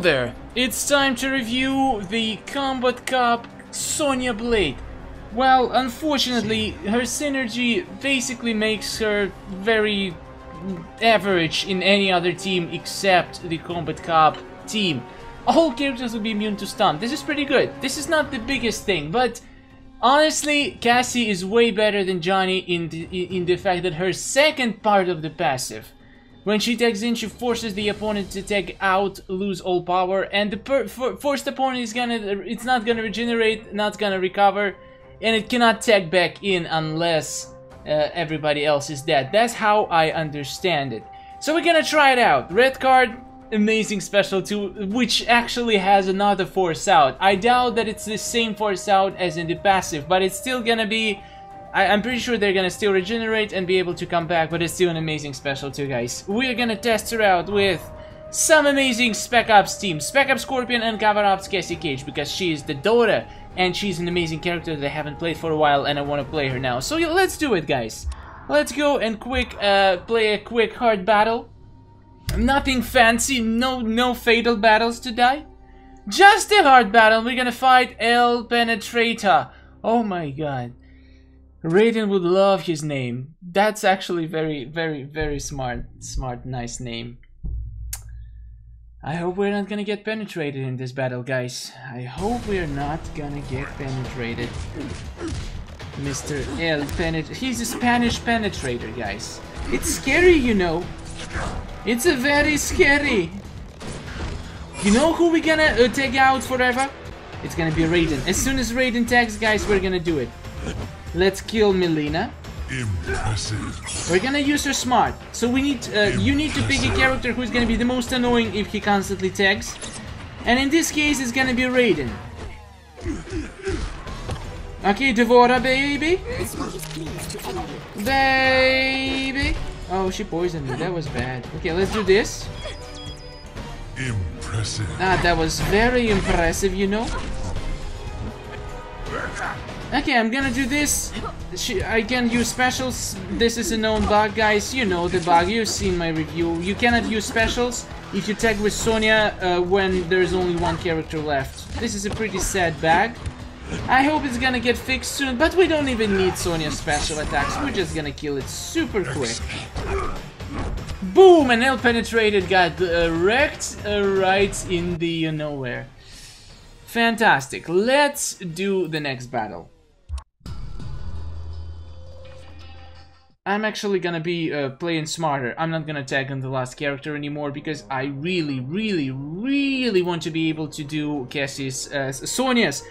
There! It's time to review the Kombat Cup Sonya Blade. Well, unfortunately, her synergy basically makes her very average in any other team except the Kombat Cup team. All characters will be immune to stun. This is pretty good. This is not the biggest thing, but honestly, Cassie is way better than Johnny in the, in the fact that her second part of the passive when she tags in, she forces the opponent to take out, lose all power, and the for forced opponent is gonna, it's not gonna regenerate, not gonna recover, and it cannot tag back in unless uh, everybody else is dead. That's how I understand it. So we're gonna try it out. Red card, amazing special too, which actually has another force out. I doubt that it's the same force out as in the passive, but it's still gonna be I, am pretty sure they're gonna still regenerate and be able to come back, but it's still an amazing special too, guys. We're gonna test her out with some amazing Spec Ops team. Spec Ops Scorpion and Covert Ops Cassie Cage, because she is the daughter, and she's an amazing character that I haven't played for a while, and I want to play her now. So yeah, let's do it, guys. Let's go and quick uh, play a quick hard battle. Nothing fancy, no no fatal battles to die. Just a hard battle. We're gonna fight El Penetrator. Oh my god. Raiden would love his name. That's actually very, very, very smart, smart, nice name. I hope we're not gonna get penetrated in this battle, guys. I hope we're not gonna get penetrated. Mr. El Penet- He's a Spanish penetrator, guys. It's scary, you know. It's a very scary. You know who we're gonna uh, take out forever? It's gonna be Raiden. As soon as Raiden tags, guys, we're gonna do it. Let's kill Mileena. Impressive. We're gonna use her smart. So we need, uh, you need to pick a character who's gonna be the most annoying if he constantly tags. And in this case, it's gonna be Raiden. Okay, D'Vorah, baby. Baby. Oh, she poisoned me. That was bad. Okay, let's do this. Impressive. Ah, that was very impressive, you know. Okay, I'm gonna do this. I can use specials. This is a known bug, guys. You know the bug. You've seen my review. You cannot use specials if you tag with Sonya uh, when there's only one character left. This is a pretty sad bug. I hope it's gonna get fixed soon, but we don't even need Sonya's special attacks. We're just gonna kill it super quick. Boom! And El Penetrated got uh, wrecked uh, right in the uh, nowhere. Fantastic. Let's do the next battle. I'm actually gonna be uh, playing smarter. I'm not gonna tag on the last character anymore because I really, really, really want to be able to do Cassie's, uh, Sonya's.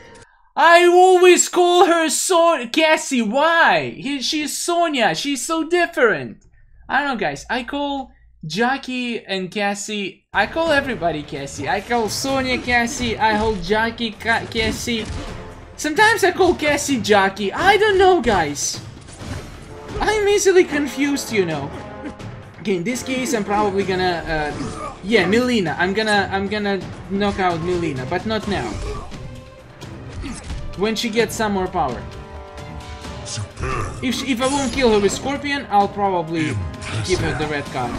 I always call her so Cassie. Why? He, she's Sonya. She's so different. I don't know, guys. I call Jackie and Cassie. I call everybody Cassie. I call Sonya Cassie. I call Jackie Ca Cassie. Sometimes I call Cassie Jackie. I don't know, guys. I'm easily confused, you know. Okay, in this case, I'm probably gonna, uh, yeah, Mileena. I'm gonna, I'm gonna knock out Mileena, but not now. When she gets some more power. If, she, if I won't kill her with Scorpion, I'll probably give her the red card.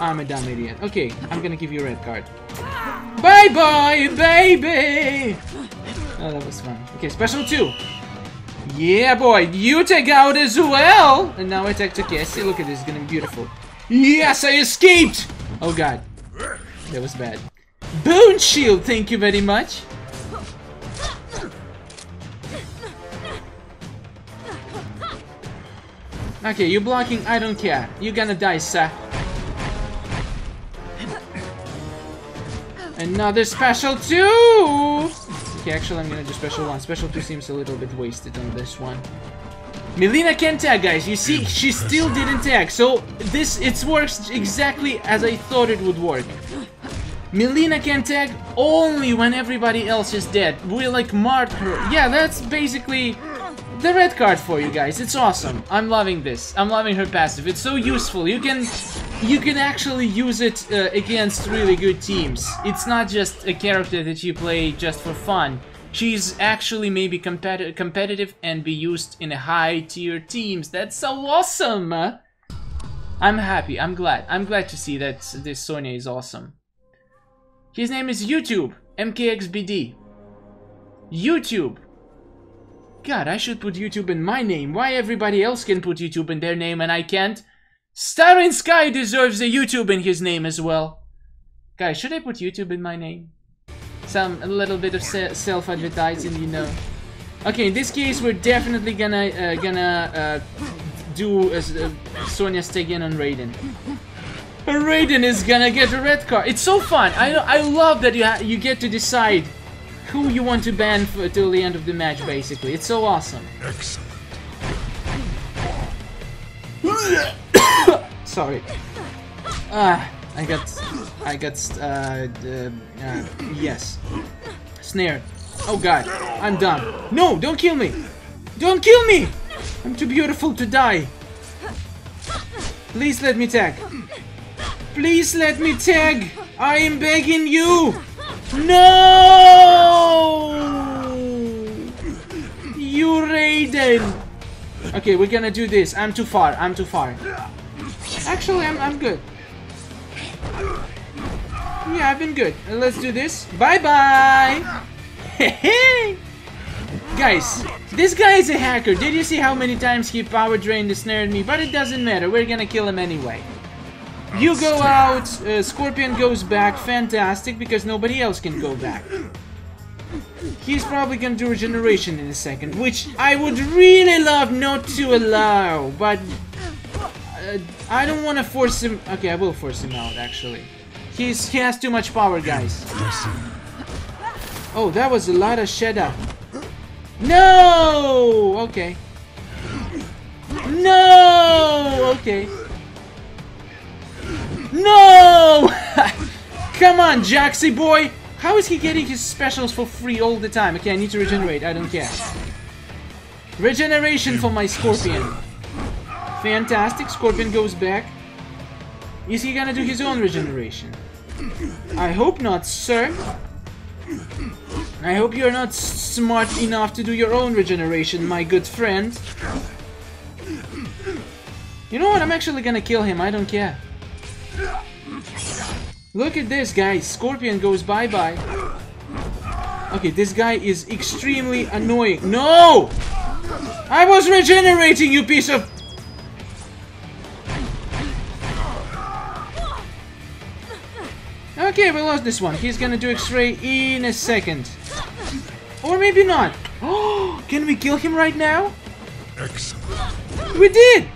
I'm a dumb idiot. Okay, I'm gonna give you a red card. Bye-bye, baby! Oh, that was fun. Okay, special two. Yeah, boy, you take out as well! And now I take to Cassie. Look at this, it's gonna be beautiful. Yes, I escaped! Oh god. That was bad. Bone shield, thank you very much. Okay, you're blocking, I don't care. You're gonna die, sir. Another special two! Okay, actually I'm gonna do special one. Special two seems a little bit wasted on this one. Mileena can tag, guys. You see, she still didn't tag. So this it works exactly as I thought it would work. Mileena can tag only when everybody else is dead. We like mark her. Yeah, that's basically the red card for you guys. It's awesome. I'm loving this. I'm loving her passive. It's so useful. You can you can actually use it uh, against really good teams. It's not just a character that you play just for fun. She's actually maybe competi competitive and be used in high tier teams. That's so awesome! I'm happy. I'm glad. I'm glad to see that this Sonya is awesome. His name is YouTube, MKXBD. YouTube. God, I should put YouTube in my name. Why everybody else can put YouTube in their name and I can't? Star in Sky deserves a YouTube in his name as well. Guys, should I put YouTube in my name? Some, a little bit of se self-advertising, you know. Okay, in this case, we're definitely gonna, uh, gonna, uh, do uh, Sonya Stegan on Raiden. Raiden is gonna get a red card. It's so fun. I I love that you you get to decide who you want to ban for, till the end of the match. Basically, it's so awesome. Excellent. Sorry. Ah, I got I got uh, uh yes snared. Oh god, I'm done. No, don't kill me. Don't kill me. I'm too beautiful to die. Please let me tag. Please let me tag. I am begging you. No! You Raiden. Okay, we're gonna do this. I'm too far. I'm too far. Actually, I'm, I'm good. Yeah, I've been good. Let's do this. Bye-bye. Hey, Guys, this guy is a hacker. Did you see how many times he power drained and snared me? But it doesn't matter. We're gonna kill him anyway. You go out, uh, Scorpion goes back. Fantastic, because nobody else can go back. He's probably gonna do regeneration in a second, which I would really love not to allow, but uh, I don't want to force him. Okay, I will force him out, actually. He's, he has too much power, guys. Oh, that was a lot of shadow. No! Okay. No! Okay. No! Come on, Jaxie boy! How is he getting his specials for free all the time? Okay, I need to regenerate. I don't care. Regeneration for my Scorpion. Fantastic. Scorpion goes back. Is he gonna do his own regeneration? I hope not, sir. I hope you're not smart enough to do your own regeneration, my good friend. You know what? I'm actually gonna kill him. I don't care. Look at this, guys. Scorpion goes bye-bye. Okay, this guy is extremely annoying. No! I was regenerating, you piece of... Okay, we lost this one. He's gonna do X-ray in a second. Or maybe not. Oh, can we kill him right now? Excellent. We did!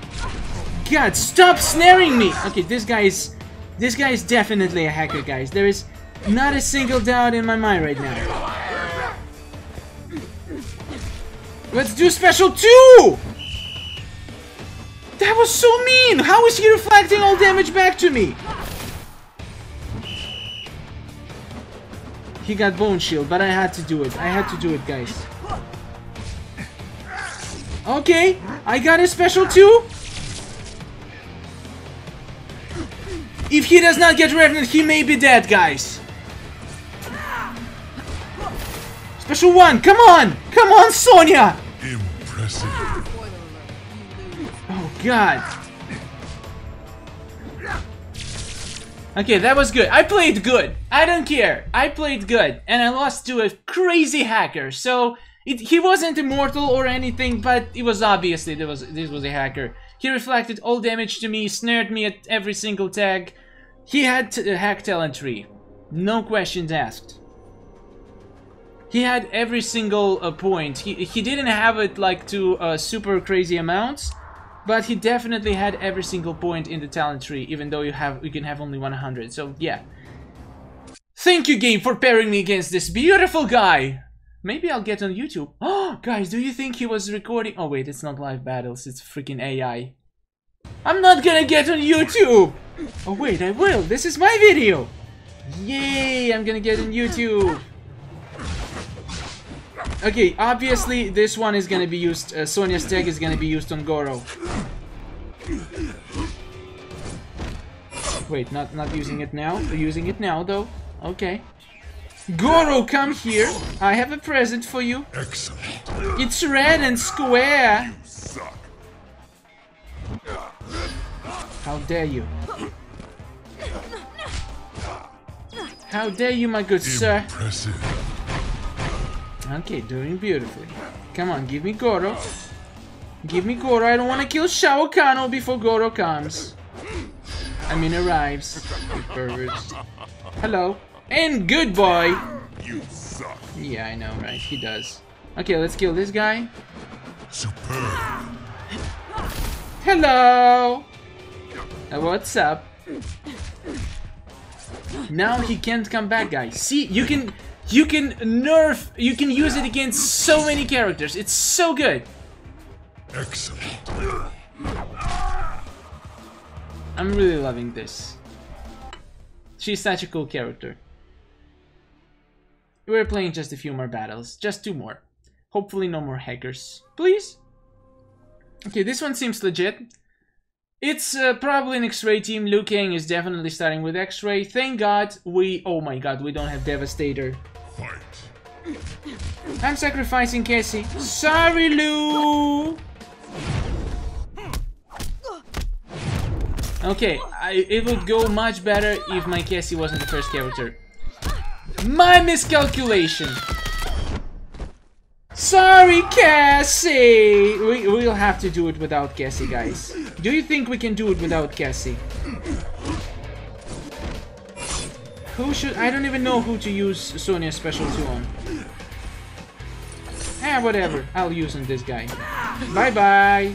God, stop snaring me! Okay, this guy is... This guy is definitely a hacker, guys. There is not a single doubt in my mind right now. Let's do special two! That was so mean! How is he reflecting all damage back to me? He got bone shield, but I had to do it. I had to do it, guys. Okay, I got a special too. If he does not get Revenant, he may be dead, guys. Special one, come on! Come on, Sonya! Impressive. Oh, God. Okay, that was good. I played good. I don't care. I played good. And I lost to a crazy hacker. So, it, he wasn't immortal or anything, but it was obviously there was this was a hacker. He reflected all damage to me, snared me at every single tag. He had hack talent tree. No questions asked. He had every single uh, point. He, he didn't have it like to uh, super crazy amounts, but he definitely had every single point in the talent tree, even though you have you can have only 100. So yeah. Thank you, game, for pairing me against this beautiful guy. Maybe I'll get on YouTube. Oh, guys, do you think he was recording? Oh wait, it's not live battles. It's freaking AI. I'm not gonna get on YouTube. Oh wait, I will. This is my video. Yay! I'm gonna get in YouTube. Okay, obviously this one is gonna be used, uh, Sonya's tag is gonna be used on Goro. Wait, not not using it now. Using it now though. Okay. Goro, come here. I have a present for you. Excellent. It's red and square. How dare you? How dare you, my good sir? Okay, doing beautifully. Come on, give me Goro. Give me Goro. I don't want to kill Shao Kahn before Goro comes. I mean, arrives. Perverts. Hello. And good boy. You suck. Yeah, I know, right? He does. Okay, let's kill this guy. Superb. Hello! Uh, what's up? Now he can't come back, guys. See, you can you can nerf, you can use it against so many characters. It's so good. Excellent. I'm really loving this. She's such a cool character. We're playing just a few more battles. Just two more. Hopefully no more hackers. Please? Okay, this one seems legit. It's uh, probably an X-Ray team. Liu Kang is definitely starting with X-Ray. Thank God we... Oh my god, we don't have Devastator. Fight. I'm sacrificing Cassie. Sorry, Lou! Okay, I, it would go much better if my Cassie wasn't the first character. My miscalculation! Sorry, Cassie! We, we'll have to do it without Cassie, guys. Do you think we can do it without Cassie? Who should... I don't even know who to use Sonya's special 2 on. Eh, whatever. I'll use on this guy. Bye-bye!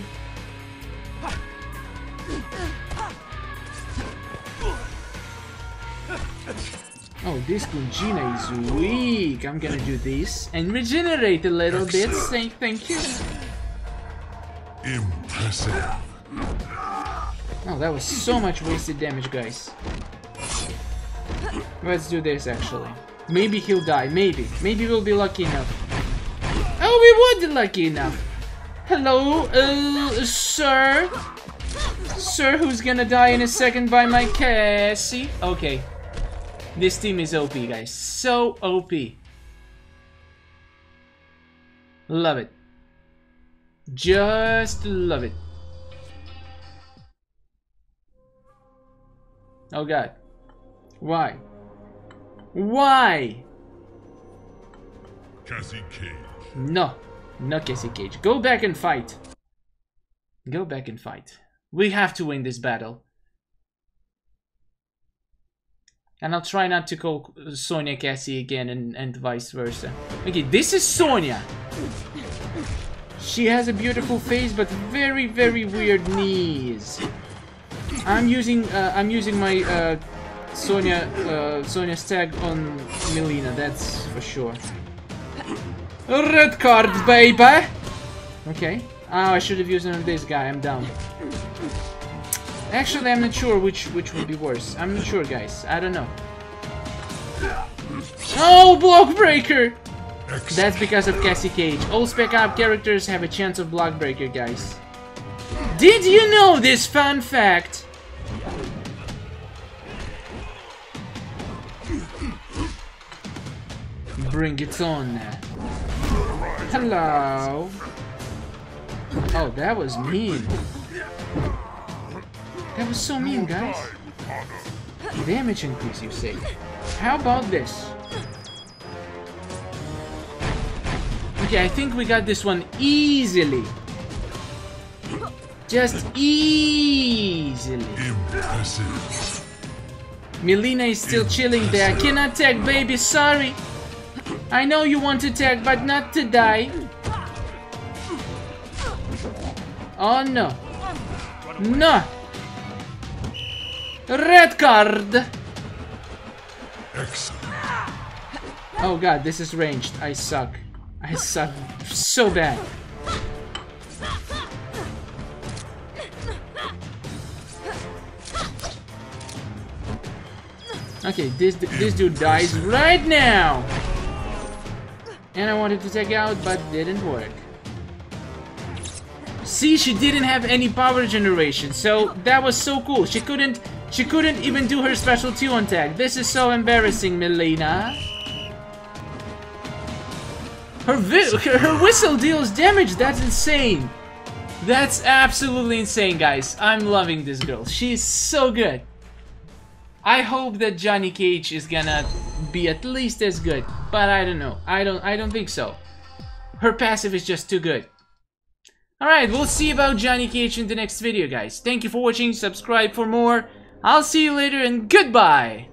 Oh, this Kunjina is weak. I'm gonna do this and regenerate a little bit. Say thank you. Impressive. Oh, that was so much wasted damage, guys. Let's do this, actually. Maybe he'll die. Maybe. Maybe we'll be lucky enough. Oh, we would be lucky enough. Hello, uh, sir? Sir, who's gonna die in a second by my Cassie? Okay. This team is OP, guys. So OP. Love it. Just love it. Oh god. Why? Why? Cassie Cage. No. No Cassie Cage. Go back and fight. Go back and fight. We have to win this battle. And I'll try not to call Sonya Cassie again and, and vice versa. Okay, this is Sonya. She has a beautiful face, but very, very weird knees. I'm using uh, I'm using my uh, Sonya uh, Sonya tag on Mileena. That's for sure. Red card, baby. Okay. Oh, I should have used it on this guy. I'm down. Actually, I'm not sure which which would be worse. I'm not sure, guys. I don't know. Oh, block breaker! That's because of Cassie Cage. All Spec Ops characters have a chance of block breaker, guys. Did you know this fun fact? Bring it on. Hello. Oh, that was mean. That was so mean, guys. Damage increase, you say? How about this? Okay, I think we got this one easily. Just easily. Mileena is still chilling there. I Cannot tag, baby, sorry. I know you want to tag, but not to die. Oh no. No. Red card. Excellent. Oh god, this is ranged. I suck. I suck so bad. Okay, this this dude dies right now. And I wanted to take out, but didn't work. See, she didn't have any power generation, so that was so cool. She couldn't she couldn't even do her special 2 on tag. This is so embarrassing. Her, her, her whistle deals damage, that's insane. That's absolutely insane, guys. I'm loving this girl. She's so good. I hope that Johnny Cage is gonna be at least as good, but I don't know. I don't I don't think so. Her passive is just too good. Alright, we'll see about Johnny Cage in the next video, guys. Thank you for watching, subscribe for more. I'll see you later and goodbye!